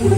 Ano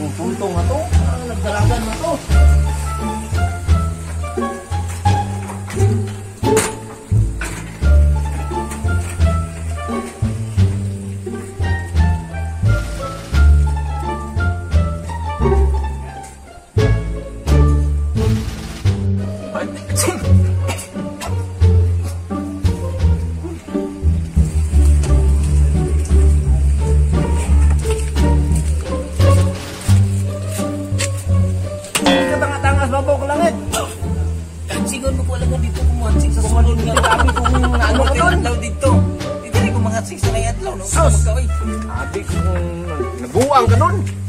po pultong nga to? Nagdalagan na to. Sabi kong nabuang ka doon.